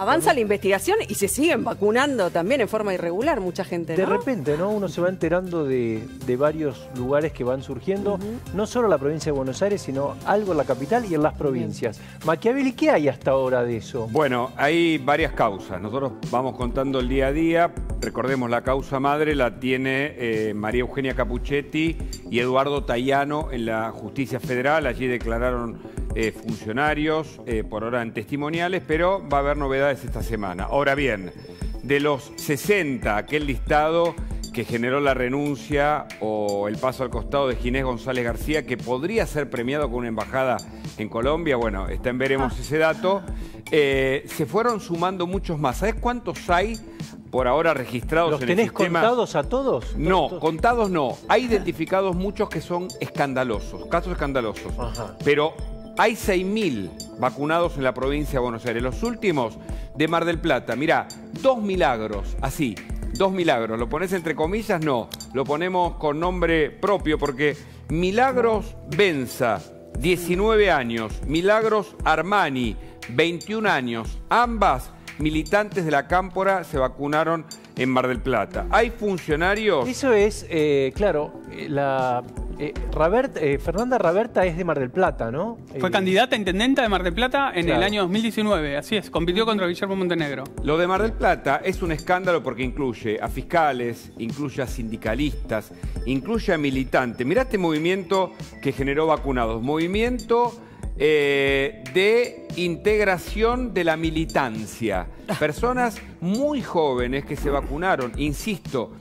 Avanza la investigación y se siguen vacunando también en forma irregular mucha gente, De repente, ¿no? Uno se va enterando de, de varios lugares que van surgiendo, no solo en la provincia de Buenos Aires, sino algo en la capital y en las provincias. Machiavelli, ¿qué hay hasta ahora de eso? Bueno, hay varias causas. Nosotros vamos contando el día a día. Recordemos, la causa madre la tiene eh, María Eugenia Capuchetti y Eduardo Tayano en la justicia federal. Allí declararon eh, funcionarios, eh, por ahora en testimoniales, pero va a haber novedades esta semana. Ahora bien, de los 60, aquel listado que generó la renuncia o el paso al costado de Ginés González García, que podría ser premiado con una embajada en Colombia, bueno, está en veremos ese dato, eh, se fueron sumando muchos más. ¿Sabes cuántos hay por ahora registrados ¿Los en el tenés sistema? contados a todos? No, Todos- contados no. Hay identificados muchos que son escandalosos, casos escandalosos. Ajá. Pero hay 6.000 vacunados en la provincia de Buenos Aires. Los últimos de Mar del Plata. Mirá, dos milagros, así, dos milagros. ¿Lo pones entre comillas? No. Lo ponemos con nombre propio porque Milagros Benza, 19 años. Milagros Armani, 21 años. Ambas militantes de la Cámpora se vacunaron en Mar del Plata. Hay funcionarios... Eso es, eh, claro, eh, la eh, eh, Fernanda Raberta es de Mar del Plata, ¿no? Fue Eh, candidata a intendenta de Mar del Plata en Claro. el año 2019, así es, compitió contra Guillermo Montenegro. Lo de Mar del Plata es un escándalo porque incluye a fiscales, incluye a sindicalistas, incluye a militantes. Mirá este movimiento que generó vacunados. Movimiento eh, de integración de la militancia. Personas muy jóvenes que se vacunaron, insisto.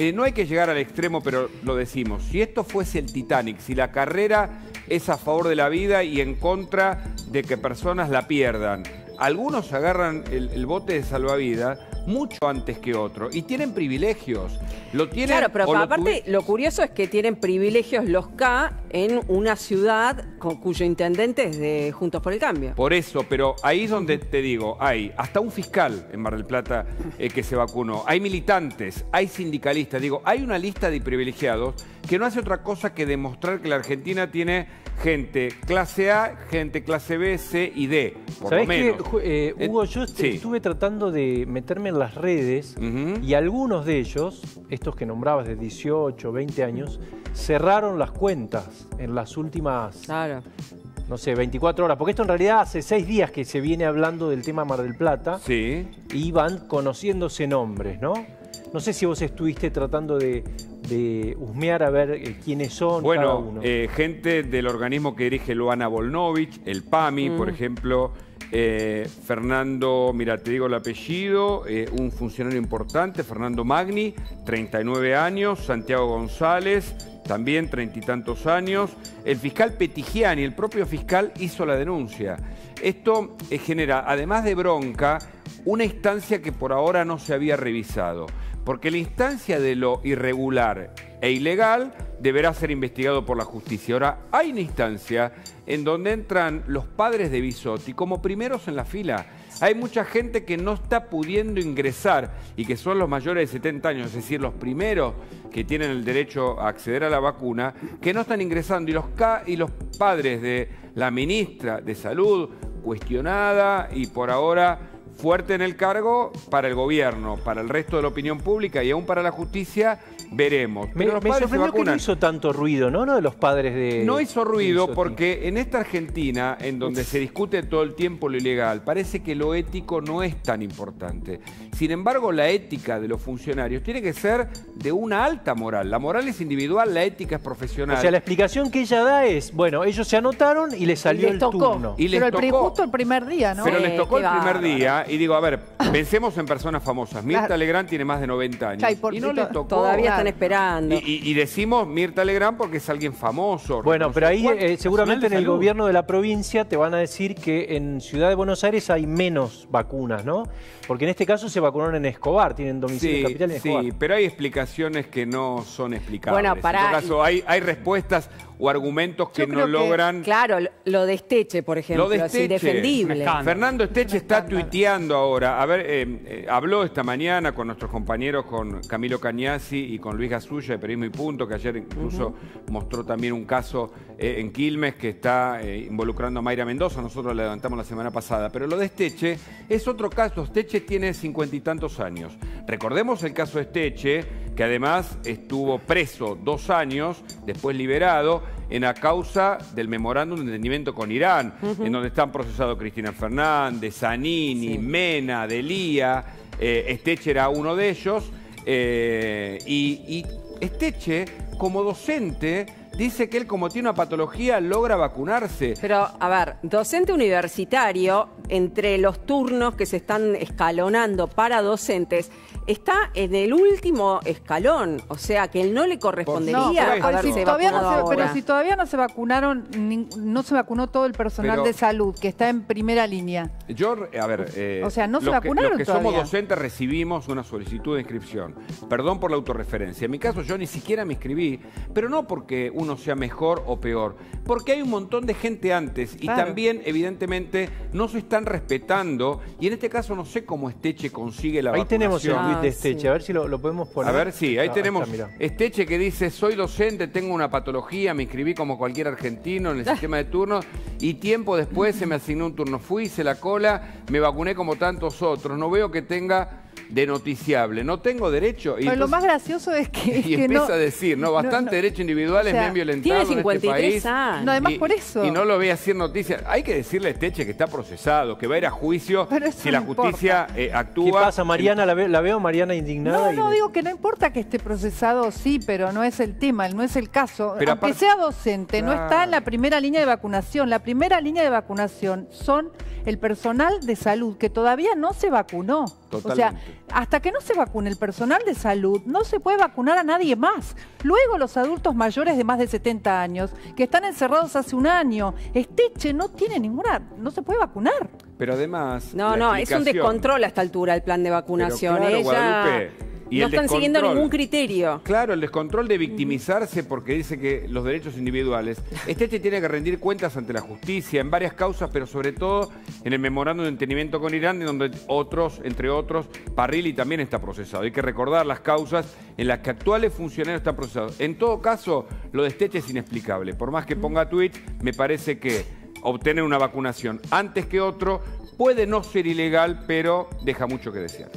Eh, no hay que llegar al extremo, pero lo decimos. Si esto fuese el Titanic, si la carrera es a favor de la vida y en contra de que personas la pierdan, algunos agarran el, el bote de salvavidas mucho antes que otros y tienen privilegios. Lo tienen Claro, pero lo aparte lo curioso es que tienen privilegios los K en una ciudad con, cuyo intendente es de Juntos por el Cambio. Por eso, pero ahí es donde te digo, hay hasta un fiscal en Mar del Plata eh, que se vacunó, hay militantes, hay sindicalistas, digo, hay una lista de privilegiados que no hace otra cosa que demostrar que la Argentina tiene gente clase A, gente clase B, C y D, por lo ¿Sabés qué, menos. Ju- eh, Hugo? Yo est- sí. estuve tratando de meterme en las redes y algunos de ellos, estos que nombrabas de 18, 20 años, cerraron las cuentas en las últimas, Claro. no sé, 24 horas. Porque esto en realidad hace seis días que se viene hablando del tema Mar del Plata Sí. y van conociéndose nombres, ¿no? No sé si vos estuviste tratando de, de husmear a ver eh, quiénes son cada Bueno, uno. eh, gente del organismo que dirige Luana Volnovich, el PAMI, por ejemplo, eh, Fernando, mira, te digo el apellido, eh, un funcionario importante, Fernando Magni, 39 años, Santiago González, también treinta y tantos años, el fiscal Petigiani, el propio fiscal hizo la denuncia. Esto eh, genera, además de bronca, una instancia que por ahora no se había revisado, porque la instancia de lo irregular e ilegal deberá ser investigado por la justicia. Ahora, hay una instancia en donde entran los padres de Bisotti como primeros en la fila. Hay mucha gente que no está pudiendo ingresar y que son los mayores de 70 años, es decir, los primeros que tienen el derecho a acceder a la vacuna, que no están ingresando y los, y los padres de la ministra de Salud, cuestionada y por ahora fuerte en el cargo para el gobierno, para el resto de la opinión pública y aún para la justicia, veremos. me Pero los me se sorprendió que no hizo tanto ruido, ¿no? No de los padres de... No hizo ruido porque en esta Argentina, en donde se discute todo el tiempo lo ilegal, parece que lo ético no es tan importante. Sin embargo, la ética de los funcionarios tiene que ser de una alta moral. La moral es individual, la ética es profesional. O sea, la explicación que ella da es, bueno, ellos se anotaron y les salió les el tocó. turno. Y les Pero el tocó. justo el primer día, ¿no? Pero les tocó el primer día y digo, a ver, pensemos en personas famosas. Mirta Claro. Legrand tiene más de 90 años por- y no y le to- tocó. Todavía están esperando. Y, y- y decimos Mirta Legrand porque es alguien famoso. Bueno, pero ahí eh, seguramente en el gobierno de la provincia te van a decir que en Ciudad de Buenos Aires hay menos vacunas, ¿no? Porque en este caso se vacunaron en Escobar, tienen domicilio Sí, capital en Escobar. sí, pero hay explicaciones que no son explicables. Bueno, pará. En todo caso, hay, hay respuestas. o argumentos que Yo no creo que, logran... Claro, lo- de Esteche, por ejemplo, Lo de es Esteche. indefendible. Un escándalo. Fernando Esteche está tuiteando ahora. A ver, eh, eh, habló esta mañana con nuestros compañeros, con Camilo Cañasi y con Luis Gasulla de Periodismo y Punto, que ayer incluso mostró también un caso eh, en Quilmes que está eh, involucrando a Mayra Mendoza. Nosotros lo levantamos la semana pasada. Pero lo de Esteche es otro caso. Esteche tiene cincuenta y tantos años. Recordemos el caso de Esteche, que además estuvo preso dos años, después liberado, en la causa del memorándum de entendimiento con Irán, en donde están procesados Cristina Fernández, Zanini, Sí. Mena, Delía, eh, Esteche era uno de ellos, eh, y, y Esteche, como docente, dice que él como tiene una patología logra vacunarse. Pero, a ver, docente universitario, entre los turnos que se están escalonando para docentes, está en el último escalón. O sea, que él no le correspondería haberse si todavía no se, pero si todavía no se vacunaron, no se vacunó todo el personal Pero- de salud que está en primera línea. Yo, a ver, eh, O sea, no se los que- vacunaron Los que somos docentes recibimos una solicitud de inscripción. Perdón por la autorreferencia. En mi caso yo ni siquiera me inscribí, pero no porque uno sea mejor o peor, porque hay un montón de gente antes y Claro. también evidentemente no se están respetando y en este caso no sé cómo Esteche consigue la Ahí tenemos el vacunación. Ah, tweet de Esteche, sí. a ver si lo, lo podemos poner. A ver, sí, ahí Ah, tenemos está. Esteche que dice, soy docente, tengo una patología, me inscribí como cualquier argentino en el sistema de turnos y tiempo después se me asignó un turno. Fui, hice la cola, me vacuné como tantos otros. No veo que tenga de noticiable. No tengo derecho. Y Pero lo más gracioso es que, y que empieza no, a decir, no, bastante no. derechos individuales O sea, me han violentado tiene en este 53 país. años. No, además Y- por eso. Y no lo voy a hacer noticia. Hay que decirle a Esteche que está procesado, que va a ir a juicio si la justicia eh, actúa. ¿Qué pasa, Mariana? La, ve- la veo Mariana indignada. No, y no, digo que no importa que esté procesado, sí, pero no es el tema, no es el caso. Pero Aunque aparte- sea docente, no está en la primera línea de vacunación. La primera línea de vacunación son el personal de salud que todavía no se vacunó. O sea, Totalmente. hasta que no se vacune el personal de salud, no se puede vacunar a nadie más. Luego los adultos mayores de más de 70 años, que están encerrados hace un año, Esteche no tiene ninguna, no se puede vacunar. Pero además. No, no, es un descontrol a esta altura el plan de vacunación. Pero claro, Ella Guadalupe, y no el están siguiendo ningún criterio. Claro, el descontrol de victimizarse porque dice que los derechos individuales. Este tiene que rendir cuentas ante la justicia en varias causas, pero sobre todo en el memorándum de entendimiento con Irán, en donde otros, entre otros, Parrilli también está procesado. Hay que recordar las causas en las que actuales funcionarios están procesados. En todo caso, lo de Esteche es inexplicable. Por más que ponga tweet, me parece que obtener una vacunación antes que otro puede no ser ilegal, pero deja mucho que desear.